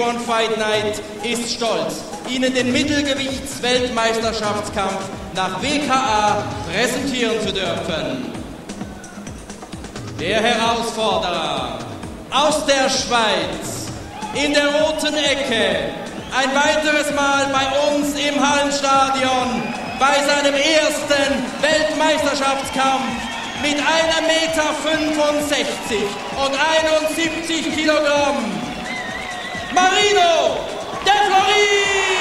One Fight Night ist stolz, Ihnen den Mittelgewichts-Weltmeisterschaftskampf nach WKA präsentieren zu dürfen. Der Herausforderer aus der Schweiz in der roten Ecke, ein weiteres Mal bei uns im Hallenstadion bei seinem ersten Weltmeisterschaftskampf mit 1,65 Meter und 71 Kilogramm. Marino De Floris!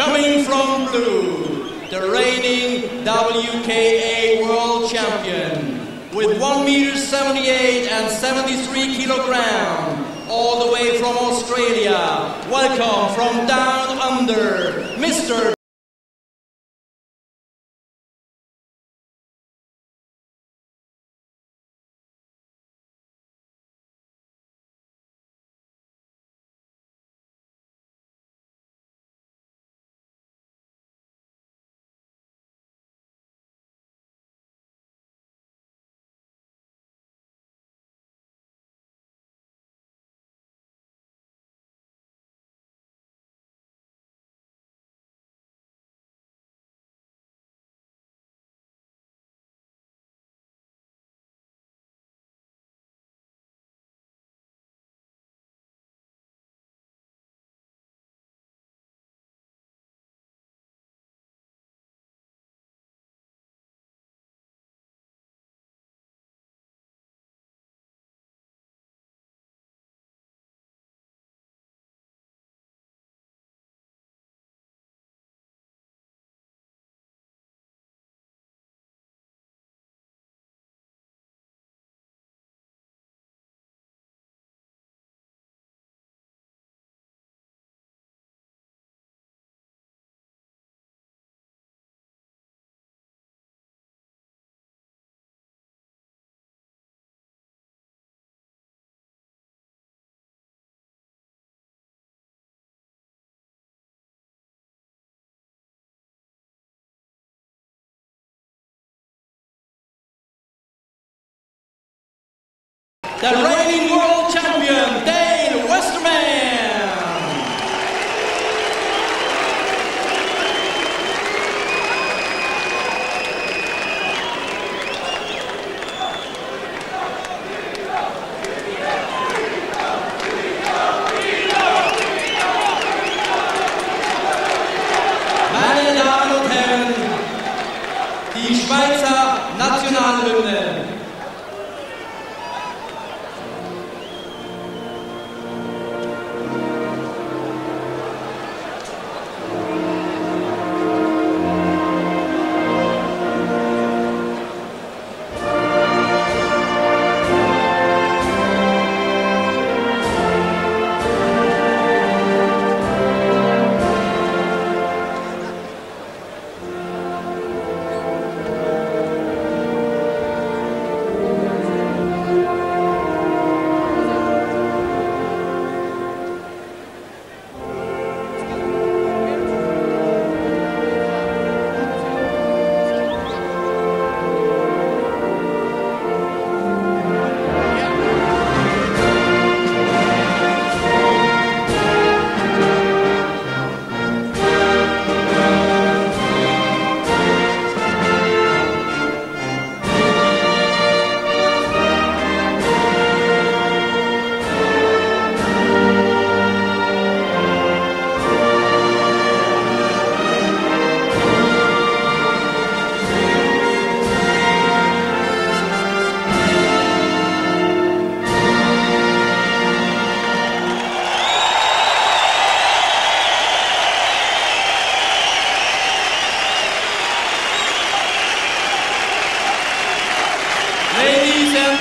Coming from blue, the reigning WKA World Champion with 1 meter 78 and 73 kilogram, all the way from Australia. Welcome from down under, Mr. the reigning world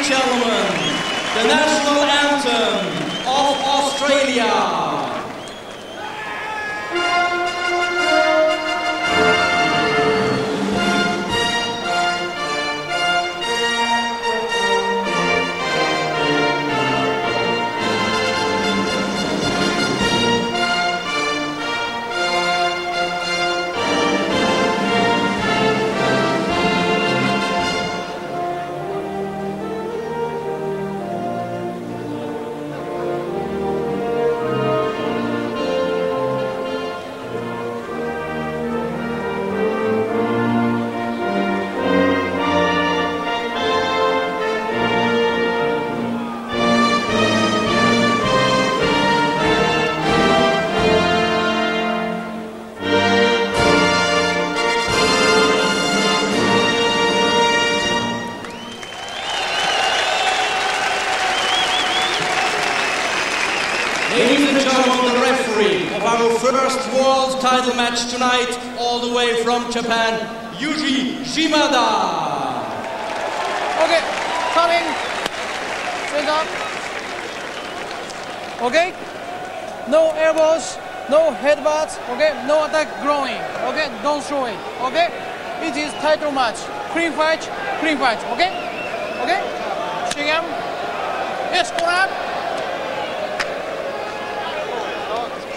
gentlemen, the national our first world title match tonight, all the way from Japan, Yuji Shimada. Okay, coming. Stand up. Okay? No elbows, no headbutts, okay? No attack growing, okay? Don't throw it, okay? It is title match. Clean fight, clean fight, okay? Okay? Shigam. Yes,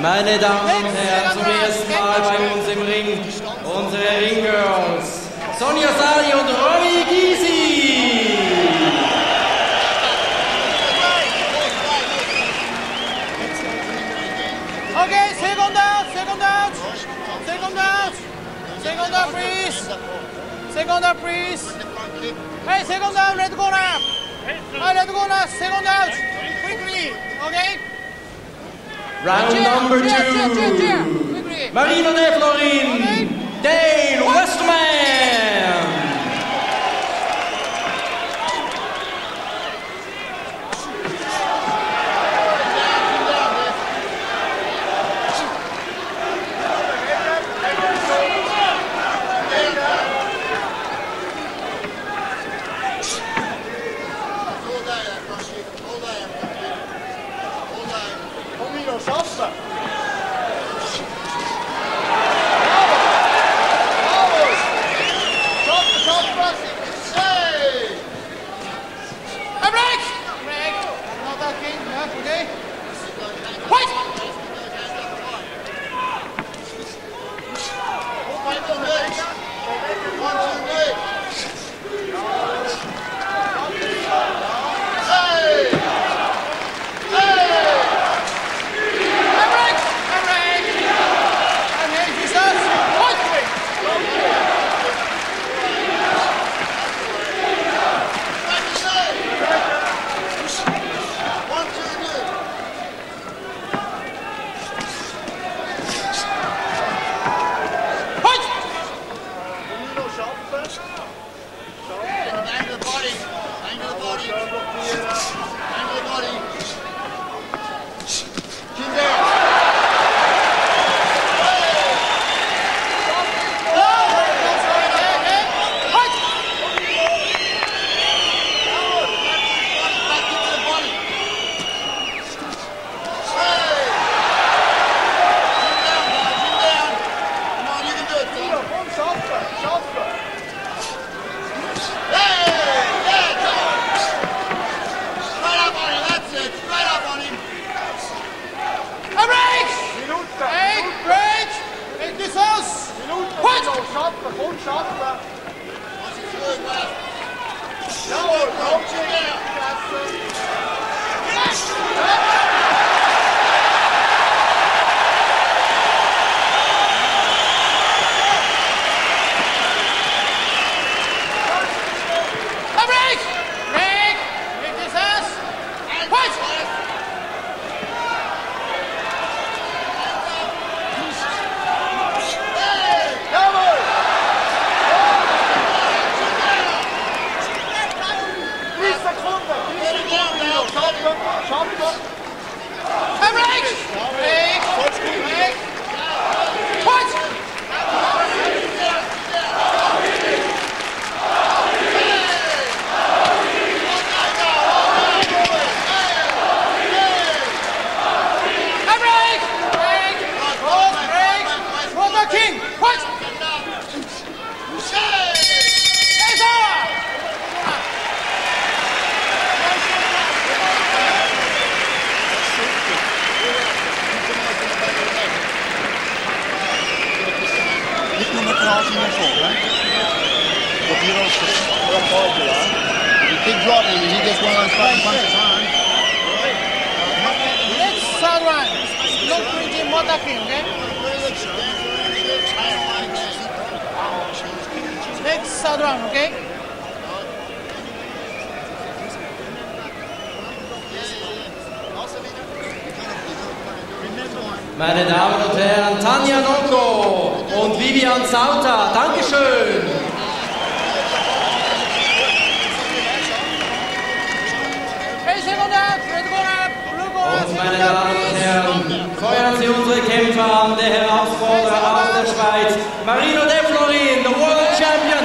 Meine Damen und Herren, zum ersten Mal bei uns im Ring unsere Ringgirls Sonja Sali und Romy Gysi. Okay, second out, second out, second out, second out, please. Second out, please. Hey, second out, red corner. Hey, red corner, second out. okay? Round cheer, number cheer, two. Cheer, Marino De Florin, okay? Dane Westman. Eric! Damen und Herren, Tanja Nocco und Vivian Sauter. Dankeschön. Und meine Damen und Herren, feuern Sie unsere Kämpfer an, der Herausforderer aus der Schweiz, Marino De Florin, the World Champion.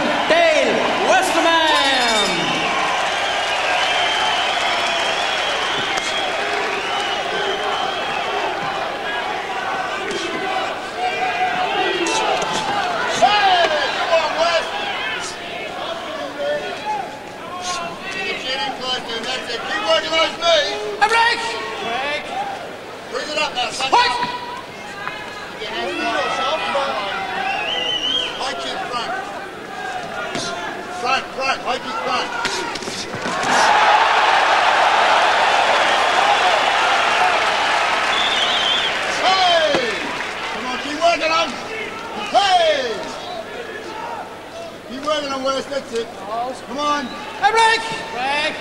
Come on. A break. Break.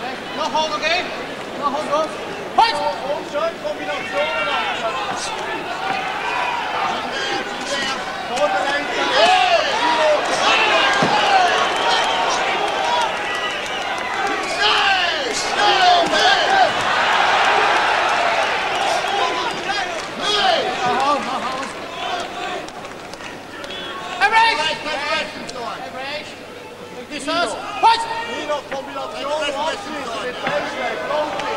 Break. No hold, okay? No hold, go. Dit is Nino. Wat? Nino, combinatie. Hij is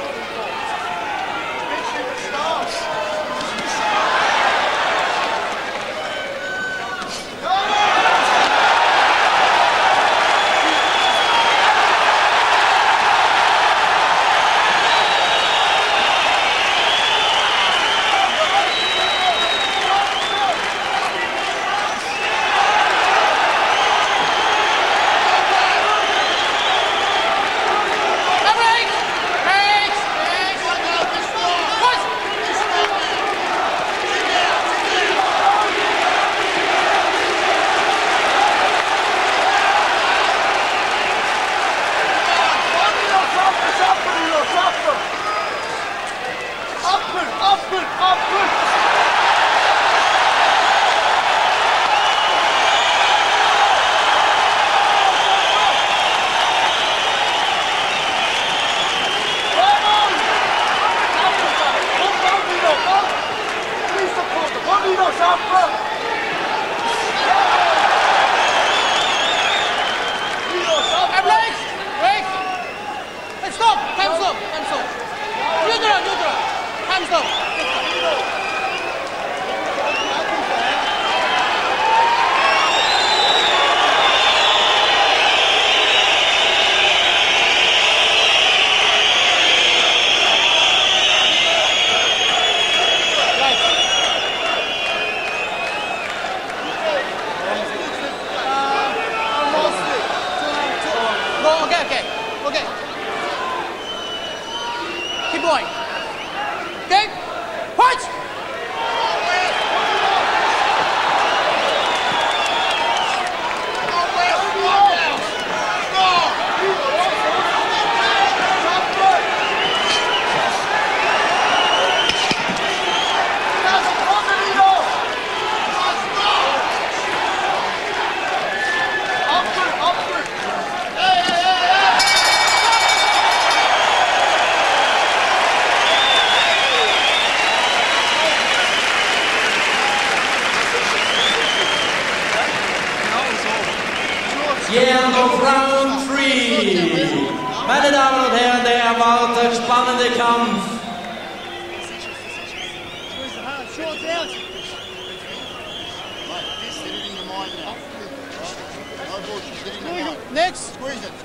Next.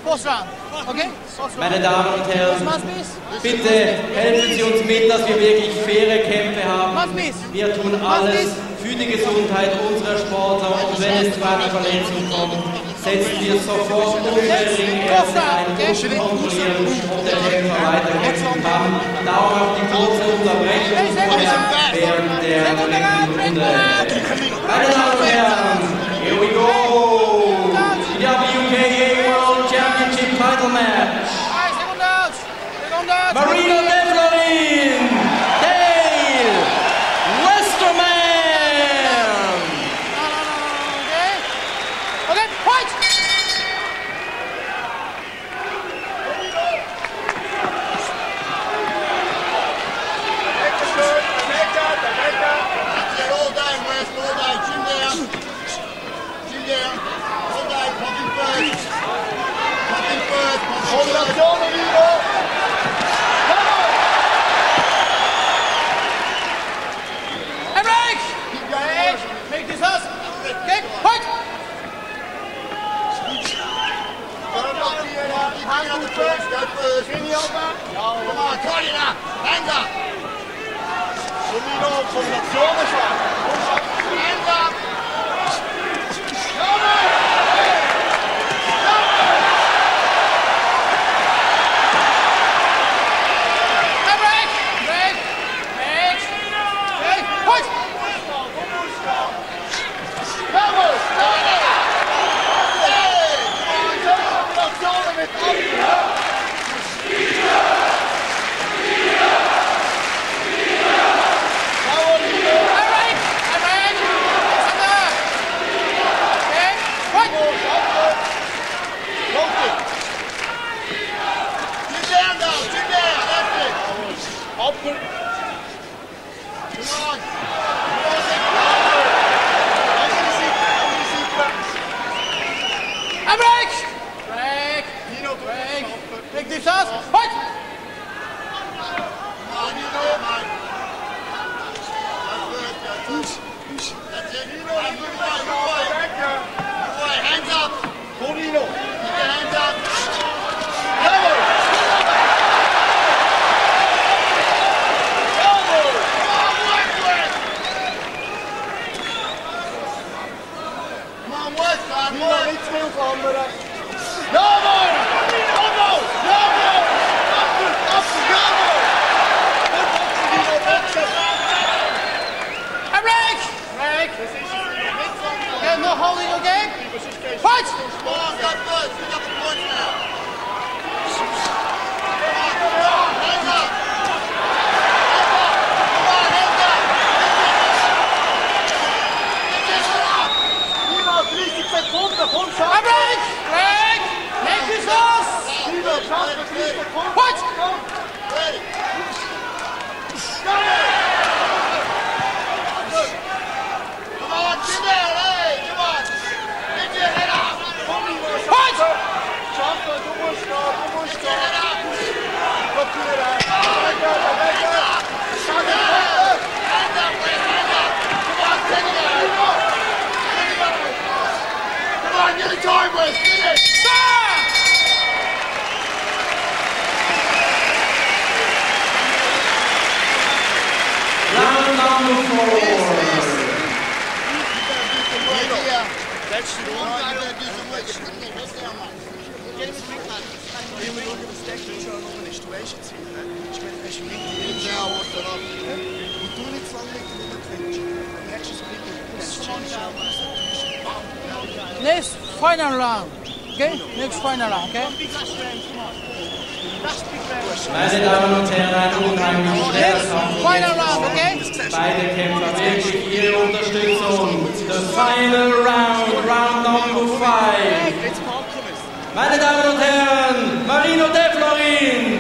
Fourth round. Okay. Meine Damen und Herren, bitte helfen Sie uns mit, dass wir wirklich faire Kämpfe haben. Wir tun alles für die Gesundheit unserer Sportler und wenn es zu einer Verletzung kommt, setzen wir sofort unsere Ringärzte ein und kontrollieren, ob der Kämpfer weiterkämpfen kann. Auch die kurze Unterbrechung während der Runde. Meine Damen und Herren, here we go! Marina Kom rechts! Rechts! Is los! timer is finished. Round number four. That's final round. Okay? Next final round, okay? Meine Damen und Herren, ein unheimlich schwerer Kampf. final round, okay? Beide Kämpfer wirklich ihre Unterstützung. The final round, round number five. Meine Damen und Herren, Marino De Florin,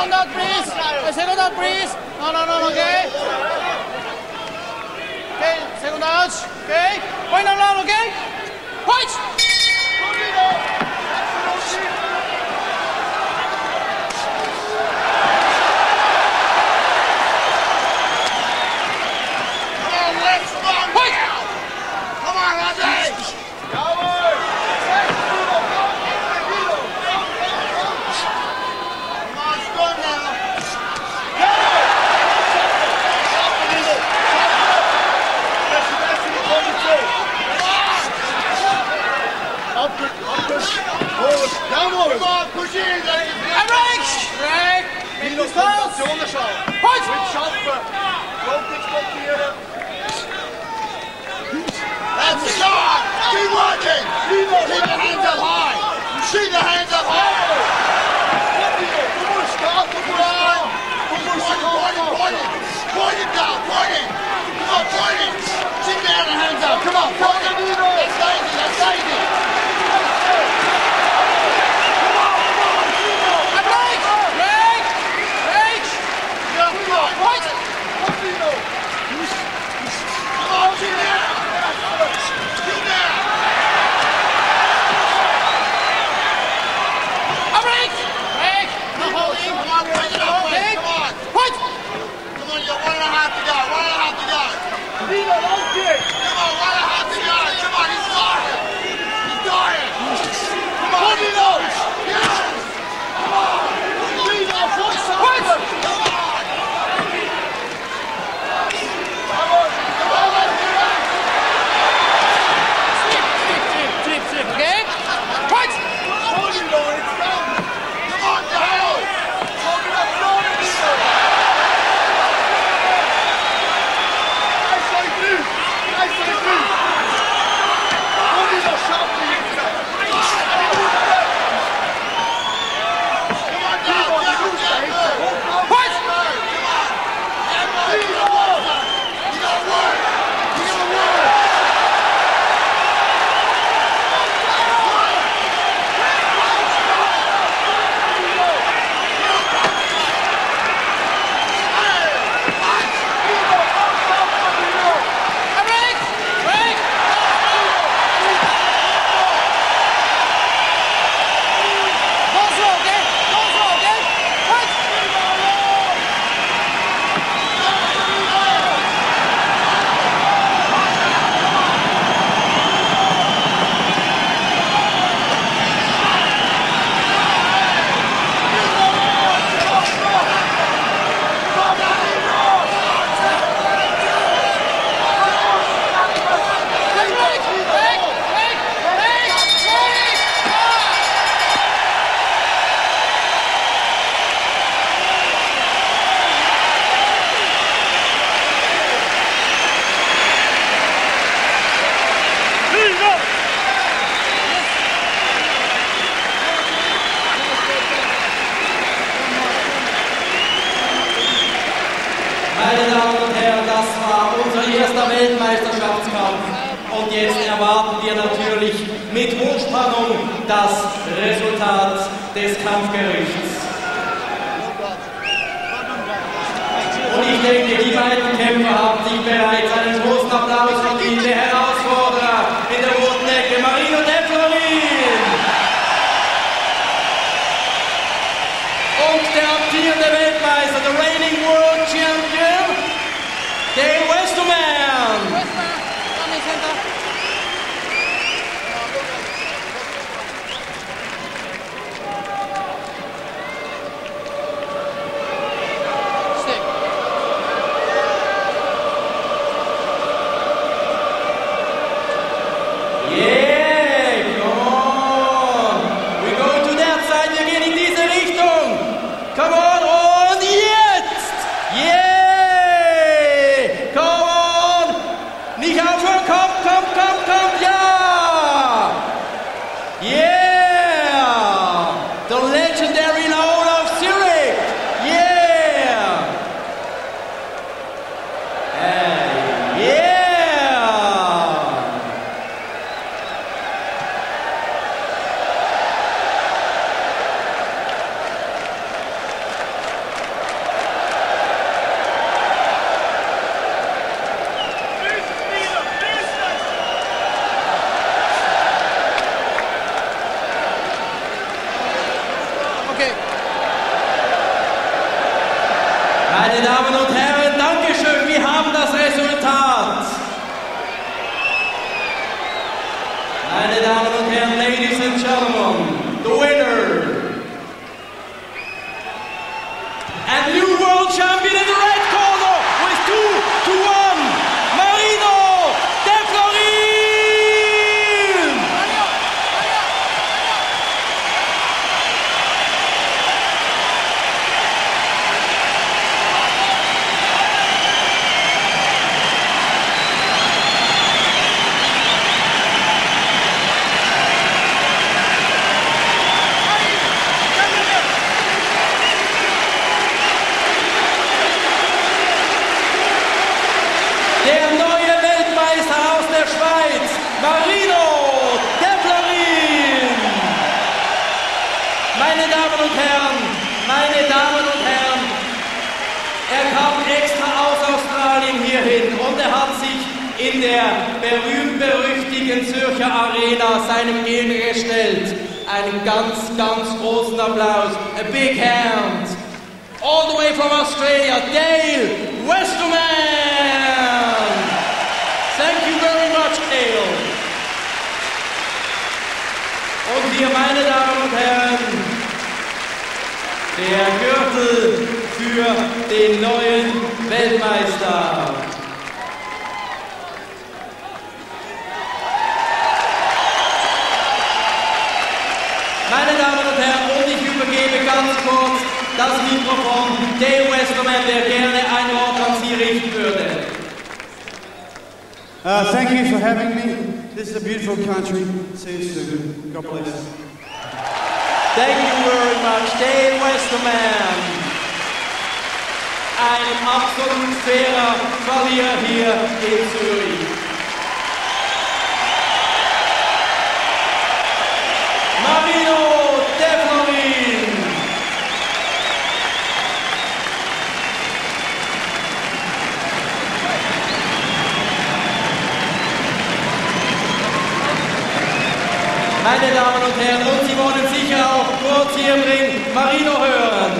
Second out, please! Yeah, second out, please! No, no, no, okay? Okay, second out. Okay? Final round, okay? Up, up push, forward, downwards. Come on, push in. Break! Break! Make the stars. Doing the shot. Punch! Good shot for That's the shot! Keep working! Keep the hands up high! You see the hands up high! Point it down, point it! Come on, point it! Sit down and hands up, come on, point it! of the reigning world. Marino De Florin. Meine Damen und Herren, meine Damen und Herren, er kam extra aus Australien hierhin und er hat sich in der berühmt-berüchtigten Zürcher Arena seinem Gegner gestellt. Einen ganz, ganz großen Applaus. A big hand. All the way from Australia, Dale Westerman. Thank you very much, Dale. Und hier, meine Damen und Herren, der Gürtel für den neuen Weltmeister. Meine Damen und Herren, und ich übergebe ganz kurz das Mikrofon Dale Westerman, der gerne ein Wort an Sie richten würde. Uh, thank you for having me. This is a beautiful country. See you soon. God bless. Thank you very much, Dale Westerman. Ein absolut fairer Verlierer hier in Zürich. Meine Damen und Herren, und Sie wollen sicher auch kurz hier im Ring Marino hören.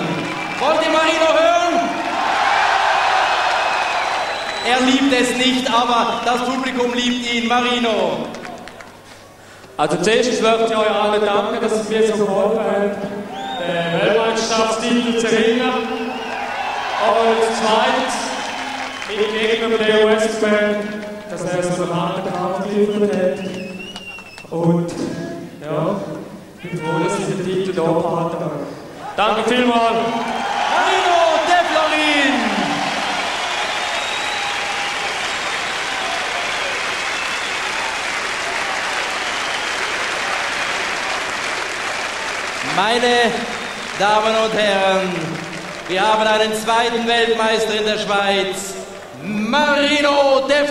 Wollt ihr Marino hören? Er liebt es nicht, aber das Publikum liebt ihn. Marino. Also zuerst möchte ich euch allen danken, dass ihr mir so geholfen habt, den Weltmeisterschaftstitel zu erringen. Aber zweitens, ich Gegner der US-Band, dass er so einen harten Kampf geliefert hat. Und ja, froh, dass ich den Titel behalten habe. Danke vielmals. Marino De Florin. Meine Damen und Herren, wir haben einen zweiten Weltmeister in der Schweiz, Marino De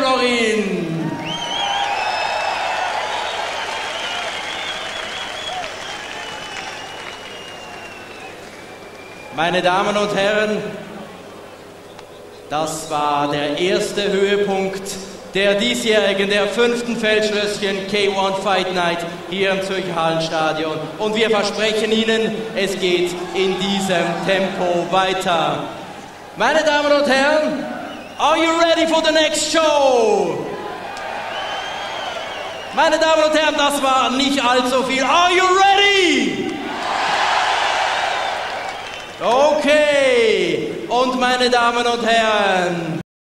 Meine Damen und Herren, das war der erste Höhepunkt der diesjährigen, der fünften Feldschlösschen K1 Fight Night hier im Zürcher Hallenstadion. Und wir versprechen Ihnen, es geht in diesem Tempo weiter. Meine Damen und Herren, are you ready for the next show? Meine Damen und Herren, das war nicht allzu viel. Are you ready? Okay. Und meine Damen und Herren,